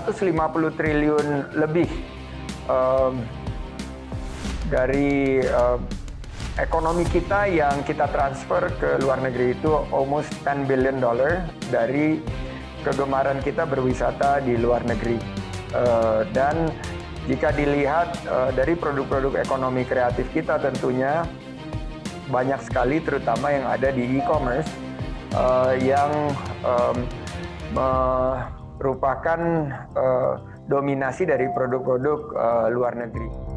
150 triliun lebih um, dari um, ekonomi kita yang kita transfer ke luar negeri itu almost 10 billion dollar dari kegemaran kita berwisata di luar negeri. Uh, dan jika dilihat uh, dari produk-produk ekonomi kreatif kita tentunya banyak sekali terutama yang ada di e-commerce uh, yang um, merupakan uh, dominasi dari produk-produk uh, luar negeri.